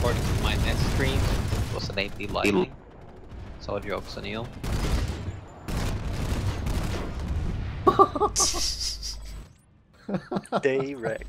according to my net stream, it was an AP lightning. So jokes on you. Day wreck.